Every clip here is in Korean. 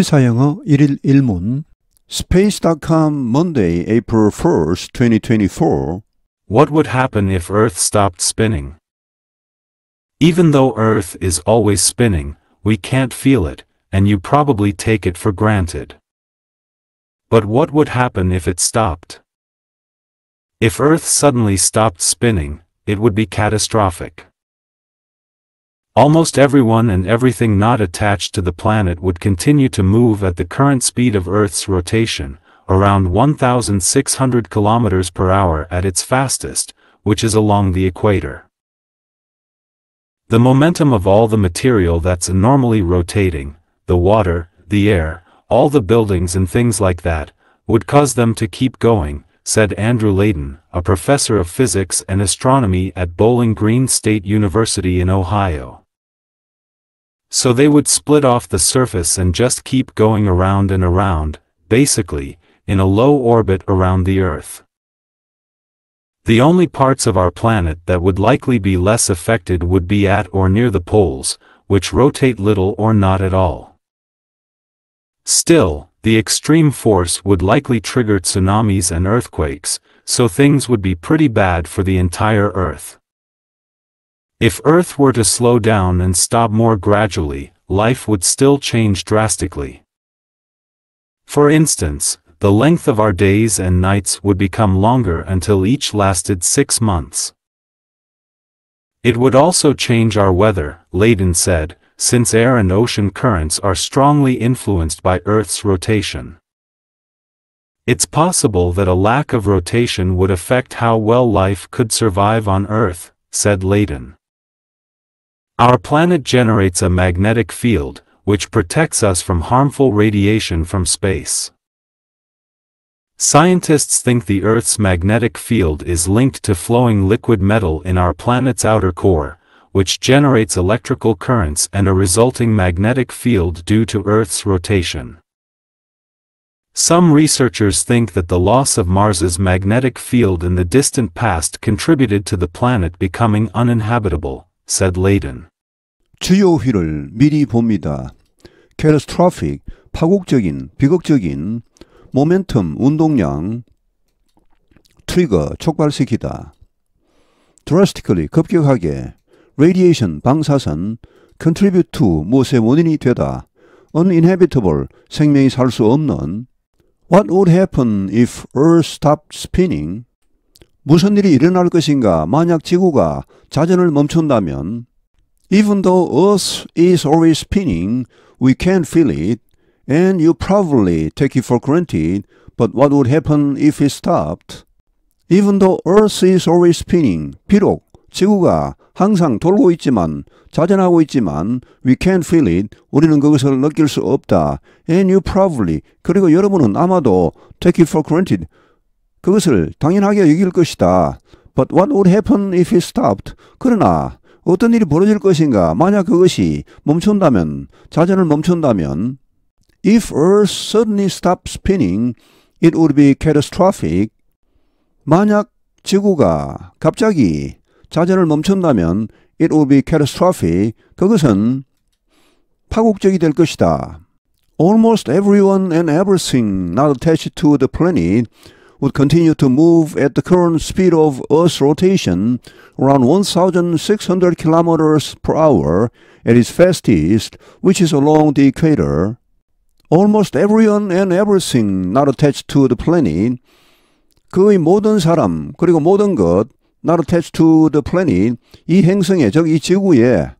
시사영어 1일 1문 Space.com Monday, April 1st, 2024 What would happen if Earth stopped spinning? Even though Earth is always spinning, we can't feel it, and you probably take it for granted. But what would happen if it stopped? If Earth suddenly stopped spinning, it would be catastrophic. Almost everyone and everything not attached to the planet would continue to move at the current speed of Earth's rotation, around 1,600 kilometers per hour at its fastest, which is along the equator. The momentum of all the material that's normally rotating, the water, the air, all the buildings and things like that, would cause them to keep going, said Andrew Layden, a professor of physics and astronomy at Bowling Green State University in Ohio. So they would split off the surface and just keep going around and around, basically, in a low orbit around the Earth. The only parts of our planet that would likely be less affected would be at or near the poles, which rotate little or not at all. Still, the extreme force would likely trigger tsunamis and earthquakes, so things would be pretty bad for the entire Earth. If Earth were to slow down and stop more gradually, life would still change drastically. For instance, the length of our days and nights would become longer until each lasted six months. It would also change our weather, Layden said, since air and ocean currents are strongly influenced by Earth's rotation. It's possible that a lack of rotation would affect how well life could survive on Earth, said Layden. Our planet generates a magnetic field, which protects us from harmful radiation from space. Scientists think the Earth's magnetic field is linked to flowing liquid metal in our planet's outer core, which generates electrical currents and a resulting magnetic field due to Earth's rotation. Some researchers think that the loss of Mars's magnetic field in the distant past contributed to the planet becoming uninhabitable, said Layden. 주요 휠을 미리 봅니다. catastrophic, 파국적인, 비극적인, momentum, 운동량, trigger, 촉발시키다. drastically, 급격하게, radiation, 방사선, contribute to, 무엇의 원인이 되다. uninhabitable, 생명이 살 수 없는. what would happen if Earth stopped spinning? 무슨 일이 일어날 것인가 만약 지구가 자전을 멈춘다면 Even though Earth is always spinning, we can't feel it, and you probably take it for granted, but what would happen if it stopped? Even though Earth is always spinning, 비록 지구가 항상 돌고 있지만, 자전하고 있지만, we can't feel it, 우리는 그것을 느낄 수 없다. And you probably, 그리고 여러분은 아마도 take it for granted, 그것을 당연하게 여길 것이다. But what would happen if it stopped? 그러나 어떤 일이 벌어질 것인가? 만약 그것이 멈춘다면, 자전을 멈춘다면, if Earth suddenly stopped spinning, it would be catastrophic. 만약 지구가 갑자기 자전을 멈춘다면, it would be catastrophic. 그것은 파국적이 될 것이다. Almost everyone and everything not attached to the planet would continue to move at the current speed of Earth's rotation around 1,600 kilometers per hour at its fastest, which is along the equator. Almost everyone and everything not attached to the planet, 그의 모든 사람 그리고 모든 것 not attached to the planet, 이 행성에 즉 이 지구에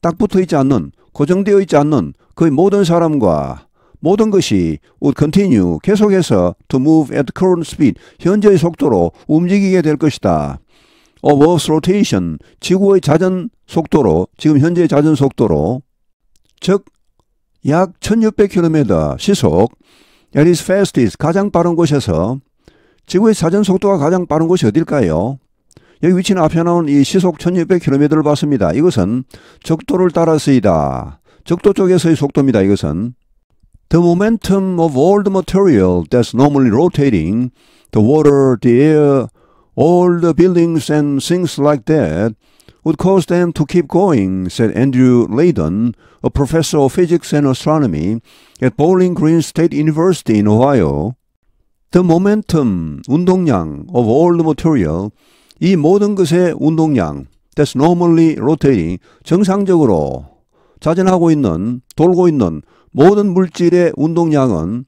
딱 붙어 있지 않는 고정되어 있지 않는 그의 모든 사람과 모든 것이 would continue 계속해서 to move at current speed 현재의 속도로 움직이게 될 것이다. of Earth's rotation 지구의 자전 속도로 지금 현재의 자전 속도로 즉 약 1600km 시속 at its fastest 가장 빠른 곳에서 지구의 자전 속도가 가장 빠른 곳이 어딜까요? 여기 위치는 앞에 나온 이 시속 1600km를 봤습니다. 이것은 적도를 따라서이다. 적도 쪽에서의 속도입니다. 이것은 The momentum of all the material that's normally rotating, the water, the air, all the buildings and things like that, would cause them to keep going, said Andrew Layden, a professor of physics and astronomy at Bowling Green State University in Ohio. The momentum, 운동량 of all the material, 이 모든 것의 운동량, that's normally rotating, 정상적으로 자전하고 있는, 돌고 있는 모든 물질의 운동량은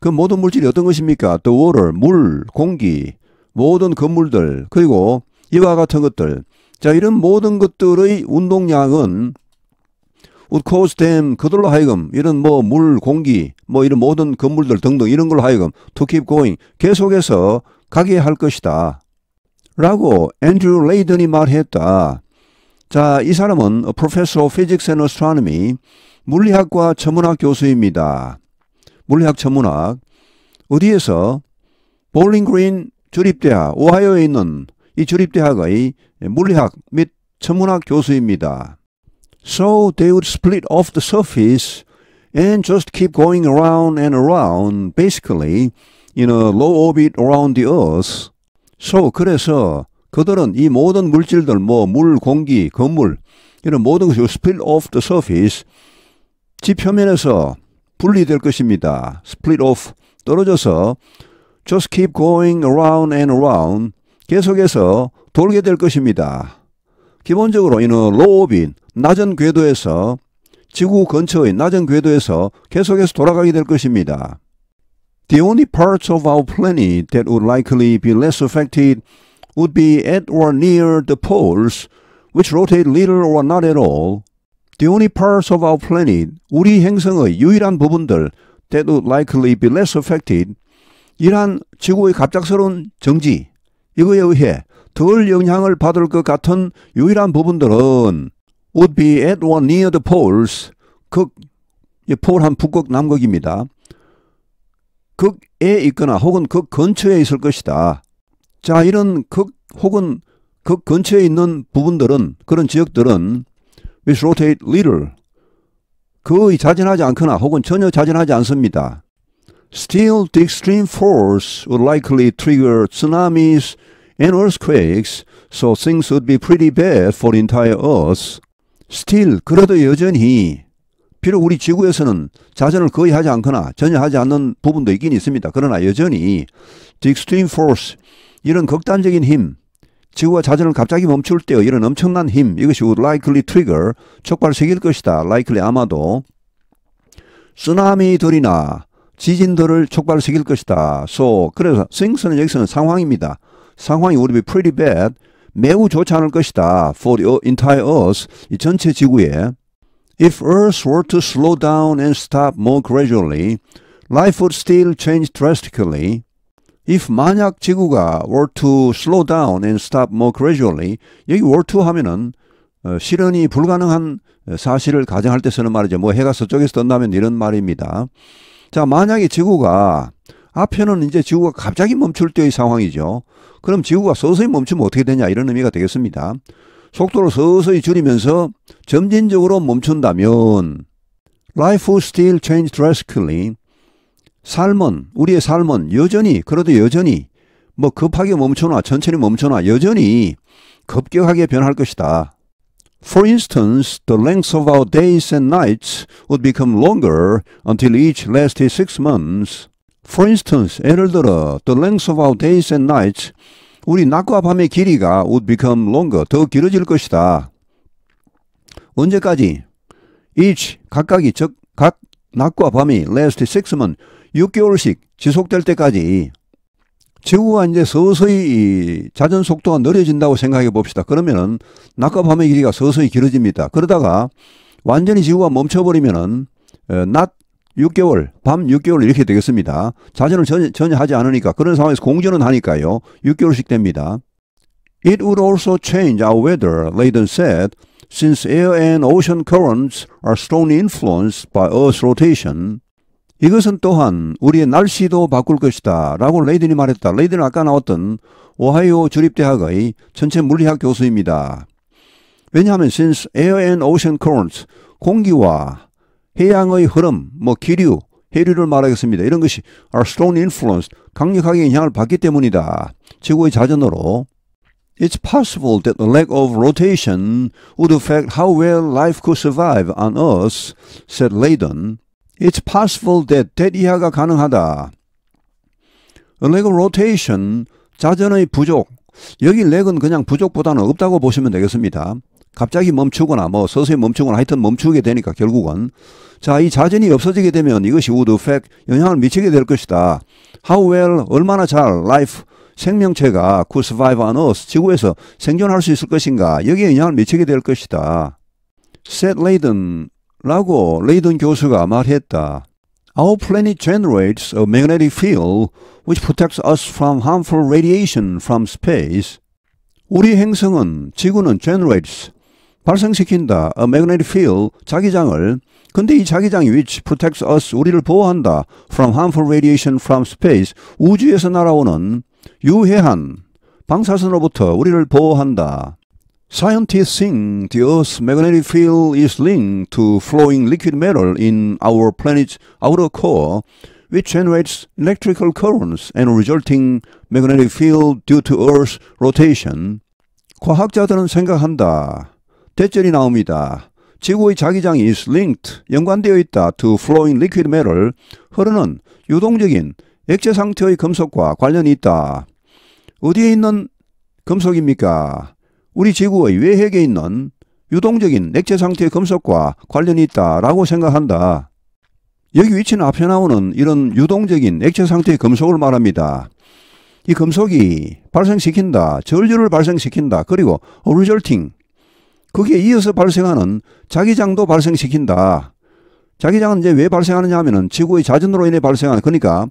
그 모든 물질이 어떤 것입니까? The water, 물, 공기, 모든 건물들, 그리고 이와 같은 것들. 자, 이런 모든 것들의 운동량은 would cause them 그들로 하여금 이런 뭐 물, 공기, 뭐 이런 모든 건물들 등등 이런 걸로 하여금 to keep going 계속해서 가게 할 것이다. 라고 앤드류 레이든이 말했다. 자, 이 사람은 Professor of Physics and Astronomy 물리학과 천문학 교수입니다. 물리학 천문학 어디에서 볼링 그린 주립대학 오하이오에 있는 이 주립대학의 물리학 및 천문학 교수입니다. So they would split off the surface and just keep going around and around basically in a low orbit around the earth. So 그래서 그들은 이 모든 물질들 뭐 물, 공기, 건물 이런 모든 것이 split off the surface 지 표면에서 분리될 것입니다. split off 떨어져서 just keep going around and around 계속해서 돌게 될 것입니다. 기본적으로 이는 orbit 낮은 궤도에서 지구 근처의 낮은 궤도에서 계속해서 돌아가게 될 것입니다. The only parts of our planet that would likely be less affected would be at or near the poles, which rotate little or not at all. The only parts of our planet, 우리 행성의 유일한 부분들 that would likely be less affected, 이러한 지구의 갑작스러운 정지, 이거에 의해 덜 영향을 받을 것 같은 유일한 부분들은 would be at or near the poles, 극, 폴한 북극, 남극입니다. 극에 있거나 혹은 극 근처에 있을 것이다. 자, 이런 극 혹은 극 근처에 있는 부분들은, 그런 지역들은 which rotate little, 거의 자전하지 않거나 혹은 전혀 자전하지 않습니다. Still, the extreme force would likely trigger tsunamis and earthquakes, so things would be pretty bad for the entire Earth. Still, 그래도 여전히 비록 우리 지구에서는 자전을 거의 하지 않거나 전혀 하지 않는 부분도 있긴 있습니다. 그러나 여전히 the extreme force, 이런 극단적인 힘, 지구가 자전을 갑자기 멈출 때의 이런 엄청난 힘, 이것이 likely trigger, 촉발시킬 것이다. likely 아마도 쓰나미들이나 지진들을 촉발시킬 것이다. So, 그래서 thing스는 여기서는 상황입니다. 상황이 be pretty bad, 매우 좋지 않을 것이다. for the entire earth, 이 전체 지구에 If Earth were to slow down and stop more gradually, life would still change drastically. If 만약 지구가 were to slow down and stop more gradually, 여기 were to 하면은 어, 실현이 불가능한 사실을 가정할 때 쓰는 말이죠. 뭐 해가 서쪽에서 뜬다면 이런 말입니다. 자, 만약에 지구가 앞에는 이제 지구가 갑자기 멈출 때의 상황이죠. 그럼 지구가 서서히 멈추면 어떻게 되냐 이런 의미가 되겠습니다. 속도를 서서히 줄이면서 점진적으로 멈춘다면 life will still change drastically. 삶은 우리의 삶은 여전히 그래도 여전히 뭐 급하게 멈춰나 천천히 멈춰나 여전히 급격하게 변할 것이다. For instance, the length of our days and nights would become longer until each lasted six months. For instance, 예를 들어, the length of our days and nights, 우리 낮과 밤의 길이가 would become longer, 더 길어질 것이다. 언제까지? each, 각각이, 즉, 각 낮과 밤이 last six months, 6개월씩 지속될 때까지 지구가 이제 서서히 자전 속도가 느려진다고 생각해 봅시다. 그러면은 낮과 밤의 길이가 서서히 길어집니다. 그러다가 완전히 지구가 멈춰버리면은 낮 6개월, 밤 6개월 이렇게 되겠습니다. 자전을 전혀, 전혀 하지 않으니까 그런 상황에서 공전은 하니까요. 6개월씩 됩니다. It would also change our weather, Layden said, since air and ocean currents are strongly influenced by Earth's rotation. 이것은 또한 우리의 날씨도 바꿀 것이다. 라고 레이든이 말했다. 레이든은 아까 나왔던 오하이오 주립대학의 전체 물리학 교수입니다. 왜냐하면 since air and ocean currents, 공기와 해양의 흐름, 뭐 기류, 해류를 말하겠습니다. 이런 것이 are strongly influenced, 강력하게 영향을 받기 때문이다. 지구의 자전으로 It's possible that the lack of rotation would affect how well life could survive on Earth, said Layden. It's possible that 대리하가 가능하다. A of rotation, 자전의 부족. 여기 렉은 그냥 부족보다는 없다고 보시면 되겠습니다. 갑자기 멈추거나 뭐 서서히 멈추거나 하여튼 멈추게 되니까 결국은 자, 이 자전이 없어지게 되면 이것이 would affect 영향을 미치게 될 것이다. How well 얼마나 잘 life 생명체가 could survive on Earth 지구에서 생존할 수 있을 것인가 여기에 영향을 미치게 될 것이다. Said Layden 라고 레이든 교수가 말했다. Our planet generates a magnetic field which protects us from harmful radiation from space. 우리 행성은 지구는 generates 발생시킨다. A magnetic field 자기장을 근데 이 자기장이 which protects us 우리를 보호한다. From harmful radiation from space 우주에서 날아오는 유해한 방사선으로부터 우리를 보호한다. Scientists think the Earth's magnetic field is linked to flowing liquid metal in our planet's outer core, which generates electrical currents and resulting magnetic field due to Earth's rotation. 과학자들은 생각한다. 대절이 나옵니다. 지구의 자기장이 is linked, 연관되어 있다 to flowing liquid metal, 흐르는 유동적인 액체 상태의 금속과 관련이 있다. 어디에 있는 금속입니까? 우리 지구의 외핵에 있는 유동적인 액체 상태의 금속과 관련이 있다라고 생각한다. 여기 위치는 앞에 나오는 이런 유동적인 액체 상태의 금속을 말합니다. 이 금속이 발생시킨다, 전류를 발생시킨다, 그리고 resulting, 거기에 이어서 발생하는 자기장도 발생시킨다. 자기장은 이제 왜 발생하느냐 하면은 지구의 자전으로 인해 발생하는, 그러니까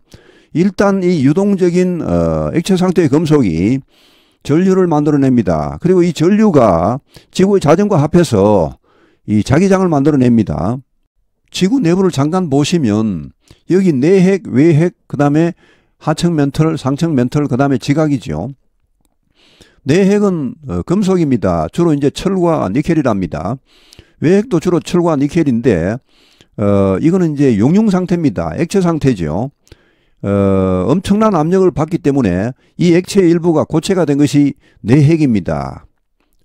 일단 이 유동적인 어, 액체 상태의 금속이 전류를 만들어냅니다. 그리고 이 전류가 지구의 자전과 합해서 이 자기장을 만들어냅니다. 지구 내부를 잠깐 보시면 여기 내핵, 외핵, 그 다음에 하층 멘털, 상층 멘털, 그 다음에 지각이죠. 내핵은 어, 금속입니다. 주로 이제 철과 니켈이랍니다. 외핵도 주로 철과 니켈인데, 어, 이거는 이제 용융 상태입니다. 액체 상태죠. 어, 엄청난 압력을 받기 때문에 이 액체의 일부가 고체가 된 것이 내핵입니다.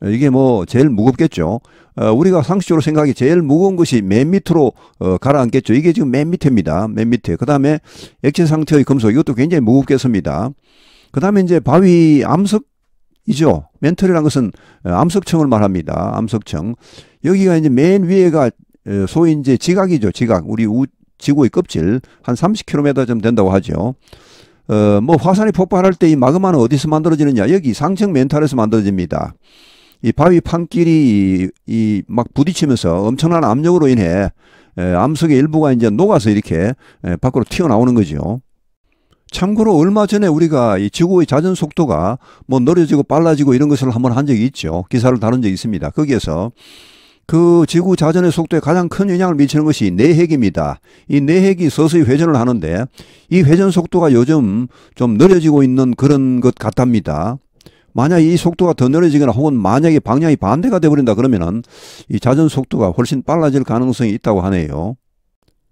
이게 뭐 제일 무겁겠죠. 어, 우리가 상식적으로 생각하기 제일 무거운 것이 맨 밑으로 어, 가라앉겠죠. 이게 지금 맨 밑입니다. 맨 밑에. 그 다음에 액체 상태의 금속 이것도 굉장히 무겁겠습니다. 그 다음에 이제 바위 암석이죠. 멘털이라는 것은 어, 암석층을 말합니다. 암석층. 여기가 이제 맨 위에가 어, 소위 이제 지각이죠. 지각. 우리 우, 지구의 껍질 한 30km 좀 된다고 하죠. 어, 뭐 화산이 폭발할 때 이 마그마는 어디서 만들어지느냐? 여기 상층 멘탈에서 만들어집니다. 이 바위 판길이 이막 부딪히면서 엄청난 압력으로 인해 에, 암석의 일부가 이제 녹아서 이렇게 에, 밖으로 튀어나오는 거죠. 참고로 얼마 전에 우리가 이 지구의 자전 속도가 뭐 느려지고 빨라지고 이런 것을 한번 한 적이 있죠. 기사를 다룬 적이 있습니다. 거기에서 그 지구 자전의 속도에 가장 큰 영향을 미치는 것이 내핵입니다. 이 내핵이 서서히 회전을 하는데 이 회전 속도가 요즘 좀 느려지고 있는 그런 것 같답니다. 만약 이 속도가 더 느려지거나 혹은 만약에 방향이 반대가 되어버린다 그러면은 이 자전 속도가 훨씬 빨라질 가능성이 있다고 하네요.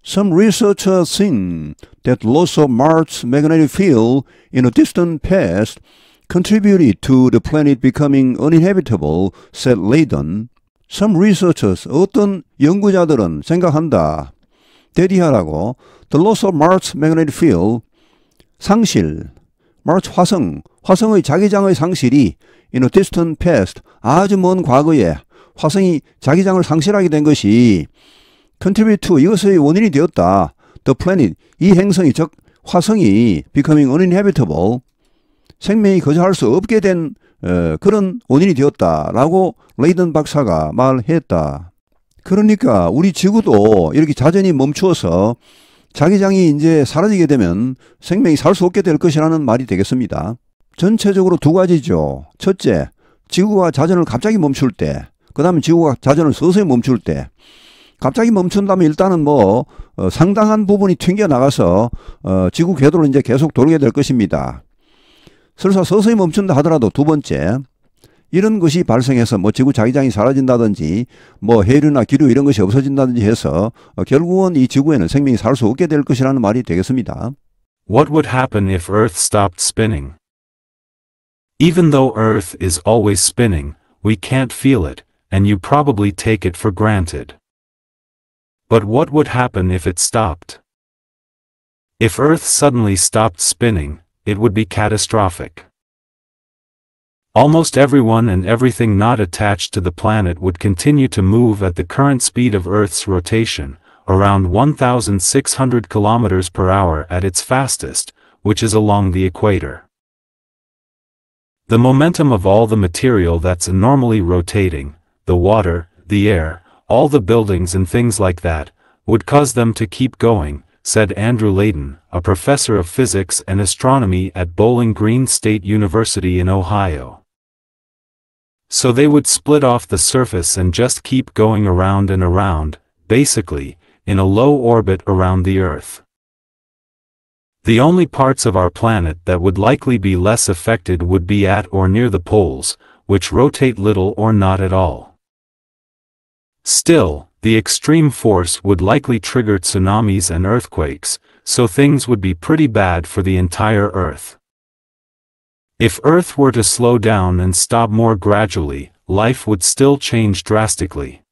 Some researchers think that loss of Mars' magnetic field in a distant past contributed to the planet becoming uninhabitable, said Layden. Some researchers, 어떤 연구자들은 생각한다. 대리하라고 The loss of Mars' magnetic field, 상실, Mars 화성, 화성의 자기장의 상실이 in a distant past, 아주 먼 과거에 화성이 자기장을 상실하게 된 것이 contribute to 이것의 원인이 되었다. The planet, 이 행성이 즉 화성이 becoming uninhabitable, 생명이 거주할 수 없게 된 어, 그런 원인이 되었다라고 레이든 박사가 말했다. 그러니까 우리 지구도 이렇게 자전이 멈추어서 자기장이 이제 사라지게 되면 생명이 살 수 없게 될 것이라는 말이 되겠습니다. 전체적으로 두 가지죠. 첫째, 지구가 자전을 갑자기 멈출 때, 그 다음에 지구가 자전을 서서히 멈출 때, 갑자기 멈춘다면 일단은 뭐 어, 상당한 부분이 튕겨 나가서 어, 지구 궤도로 이제 계속 돌게 될 것입니다. 설사 서서히 멈춘다 하더라도 두 번째 이런 것이 발생해서 뭐 지구 자기장이 사라진다든지 뭐 해류나 기류 이런 것이 없어진다든지 해서 어, 결국은 이 지구에는 생명이 살 수 없게 될 것이라는 말이 되겠습니다. What would happen if Earth stopped spinning? Even though Earth is always spinning, we can't feel it, and you probably take it for granted. But what would happen if it stopped? If Earth suddenly stopped spinning, it would be catastrophic. Almost everyone and everything not attached to the planet would continue to move at the current speed of Earth's rotation, around 1,600 kilometers per hour at its fastest, which is along the equator. The momentum of all the material that's normally rotating, the water, the air, all the buildings and things like that, would cause them to keep going, said Andrew Layden, a professor of physics and astronomy at Bowling Green State University in Ohio. So they would split off the surface and just keep going around and around, basically, in a low orbit around the Earth. The only parts of our planet that would likely be less affected would be at or near the poles, which rotate little or not at all. Still, the extreme force would likely trigger tsunamis and earthquakes, so things would be pretty bad for the entire Earth. If Earth were to slow down and stop more gradually, life would still change drastically.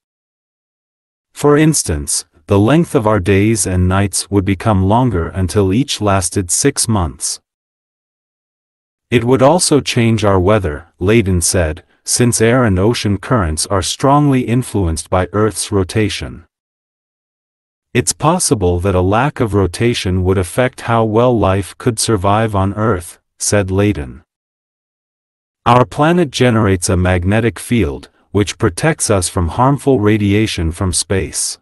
For instance, the length of our days and nights would become longer until each lasted six months. It would also change our weather, Layden said, since air and ocean currents are strongly influenced by Earth's rotation. It's possible that a lack of rotation would affect how well life could survive on Earth, said Layden. Our planet generates a magnetic field, which protects us from harmful radiation from space.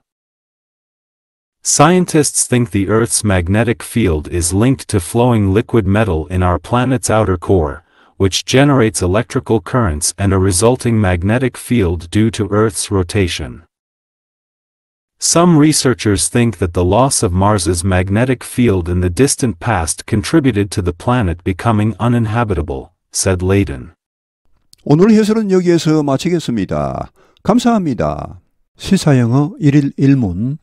Scientists think the Earth's magnetic field is linked to flowing liquid metal in our planet's outer core, which generates electrical currents and a resulting magnetic field due to Earth's rotation. Some researchers think that the loss of Mars's magnetic field in the distant past contributed to the planet becoming uninhabitable, said Layden. 오늘 해설은 여기에서 마치겠습니다. 감사합니다. 시사영어 1일 1문